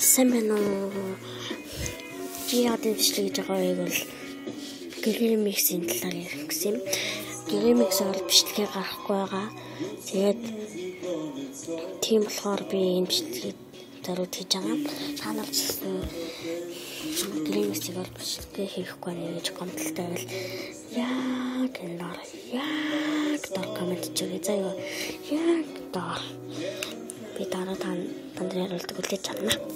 Сайн байна уу? Би одоо бичлэг гэж байгаа юм бол Grimix-ийн талаар ярих гэсэн юм. Grimix бол бичлэгээ гарахгүй байгаа. Тэгээд тийм болохоор би энэ бичлэгийг зориуд хийж байгаа. Та нар ч гэсэн Grimix-ийг бол бичлэгээ хийхгүй нэ гэж комменттай байвал яг нэр яг дор коммент чигээ заяа. Яг дор би дараа та танд яриулдаг үлээж чадна.